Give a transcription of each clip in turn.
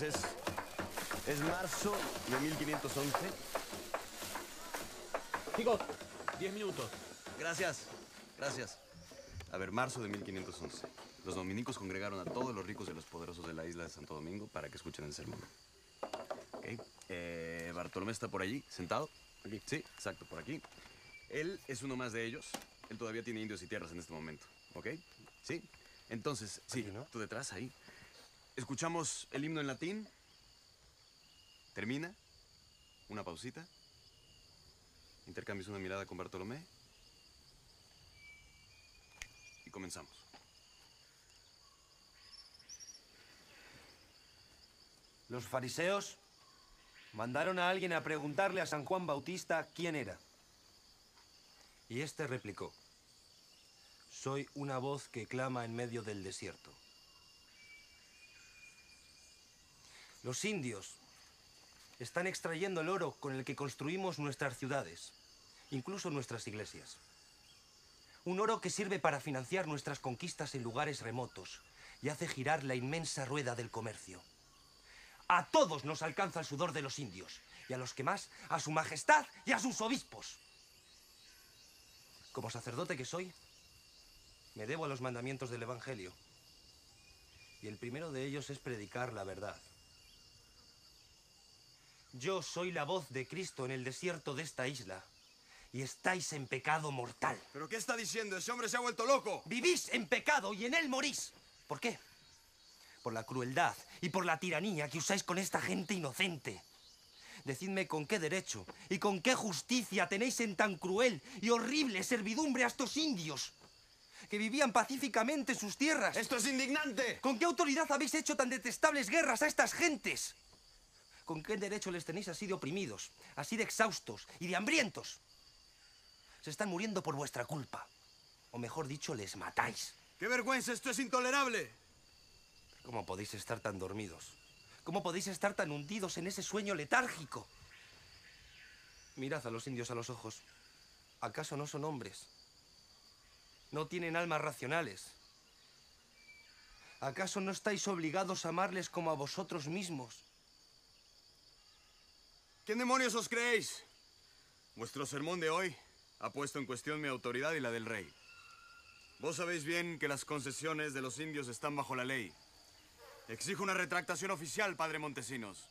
Entonces es, es marzo de 1511. Chicos, 10 minutos. Gracias, gracias. A ver, marzo de 1511. Los dominicos congregaron a todos los ricos y los poderosos de la isla de Santo Domingo para que escuchen el sermón. Ok. Eh, Bartolomé está por allí, sentado. Aquí. Sí, exacto, por aquí. Él es uno más de ellos. Él todavía tiene indios y tierras en este momento. ¿Ok? Sí. Entonces, sí, ¿no? tú detrás, ahí. Escuchamos el himno en latín. Termina. Una pausita. Intercambias una mirada con Bartolomé. Y comenzamos. Los fariseos mandaron a alguien a preguntarle a San Juan Bautista quién era. Y este replicó, soy una voz que clama en medio del desierto. Los indios están extrayendo el oro con el que construimos nuestras ciudades, incluso nuestras iglesias. Un oro que sirve para financiar nuestras conquistas en lugares remotos y hace girar la inmensa rueda del comercio. A todos nos alcanza el sudor de los indios, y a los que más, a su majestad y a sus obispos. Como sacerdote que soy, me debo a los mandamientos del Evangelio. Y el primero de ellos es predicar la verdad. Yo soy la voz de Cristo en el desierto de esta isla, y estáis en pecado mortal. ¿Pero qué está diciendo? Ese hombre se ha vuelto loco. Vivís en pecado y en él morís. ¿Por qué? Por la crueldad y por la tiranía que usáis con esta gente inocente. Decidme con qué derecho y con qué justicia tenéis en tan cruel y horrible servidumbre a estos indios que vivían pacíficamente en sus tierras. ¡Esto es indignante! ¿Con qué autoridad habéis hecho tan detestables guerras a estas gentes? ¿Con qué derecho les tenéis así de oprimidos, así de exhaustos y de hambrientos? Se están muriendo por vuestra culpa. O mejor dicho, les matáis. ¡Qué vergüenza! ¡Esto es intolerable! ¿Cómo podéis estar tan dormidos? ¿Cómo podéis estar tan hundidos en ese sueño letárgico? Mirad a los indios a los ojos. ¿Acaso no son hombres? ¿No tienen almas racionales? ¿Acaso no estáis obligados a amarles como a vosotros mismos? ¿Quién demonios os creéis? Vuestro sermón de hoy ha puesto en cuestión mi autoridad y la del rey. Vos sabéis bien que las concesiones de los indios están bajo la ley. Exijo una retractación oficial, padre Montesinos.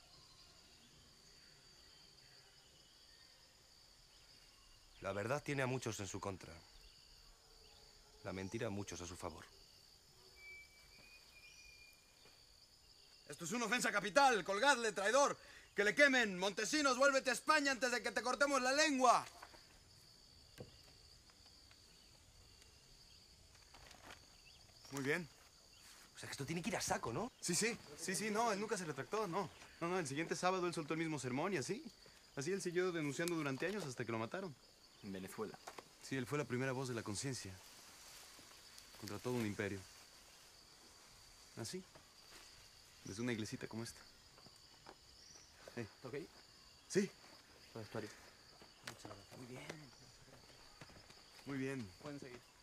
La verdad tiene a muchos en su contra. La mentira a muchos a su favor. Esto es una ofensa capital. Colgadle, traidor. Que le quemen. Montesinos, vuélvete a España antes de que te cortemos la lengua. Muy bien. O sea que esto tiene que ir a saco, ¿no? Sí, sí, sí, sí, no, él nunca se retractó, no. No, no, el siguiente sábado él soltó el mismo sermón y así. Así él siguió denunciando durante años hasta que lo mataron. En Venezuela. Sí, él fue la primera voz de la conciencia. Contra todo un imperio. Así. Desde una iglesita como esta. Eh, ¿Ok? ahí? Sí, Todo vestuario. Muy bien. muy bien. Pueden seguir.